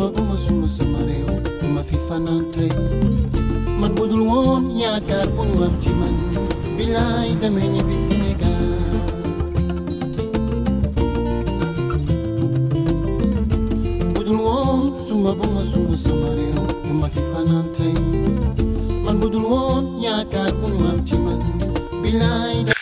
ma uma suma sama réew ma fi bu dul woon yaakaar bu nu am ci man bilaay damay bu dul woon suma uma suma sama réew ma fi fanaan tey man bu dul